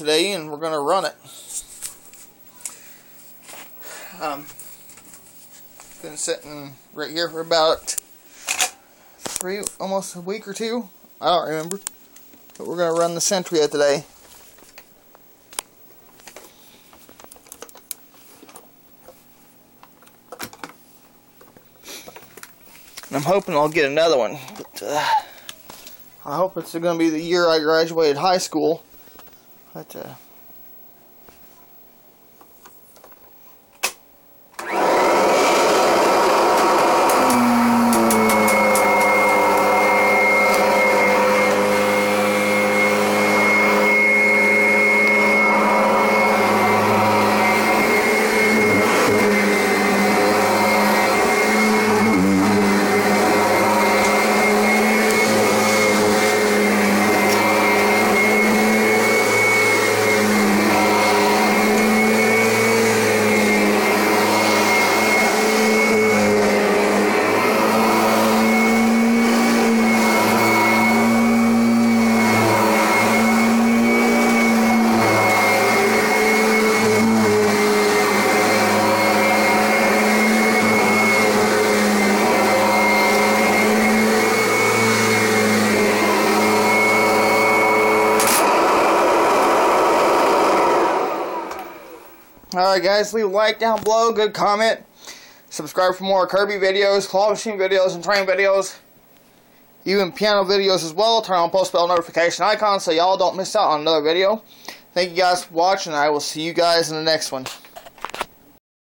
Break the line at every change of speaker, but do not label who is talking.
today and we're going to run it. Um, been sitting right here for about three, almost a week or two. I don't remember. But we're going to run the Sentria today. And I'm hoping I'll get another one. But, uh, I hope it's going to be the year I graduated high school. But, uh, Alright guys, leave a like down below, good comment. Subscribe for more Kirby videos, claw machine videos, and train videos. Even piano videos as well. Turn on post bell notification icon so y'all don't miss out on another video. Thank you guys for watching. I will see you guys in the next one.